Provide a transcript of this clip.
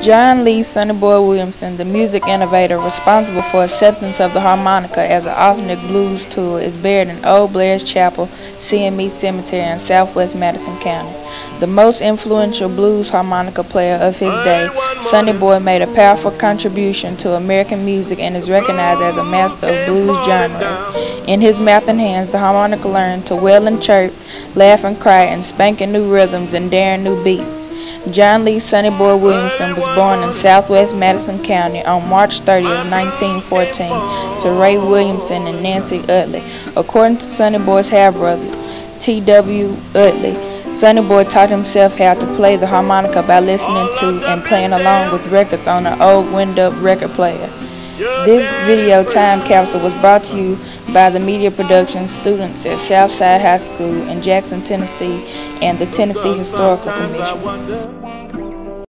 John Lee Sonny Boy Williamson, the music innovator responsible for acceptance of the harmonica as an authentic blues tool, is buried in Old Blair's Chapel, CME Cemetery in southwest Madison County. The most influential blues harmonica player of his day, Sonny Boy made a powerful contribution to American music and is recognized as a master of blues genre. In his mouth and hands, the harmonica learned to wail and chirp, laugh and cry, and spank in new rhythms and daring new beats. John Lee Sonny Boy Williamson was born in southwest Madison County on March 30, 1914, to Ray Williamson and Nancy Utley. According to Sonny Boy's half-brother, T.W. Utley, Sonny Boy taught himself how to play the harmonica by listening to and playing along with records on an old wind-up record player. This video time capsule was brought to you by the media production students at Southside High School in Jackson, Tennessee and the Tennessee Historical Commission.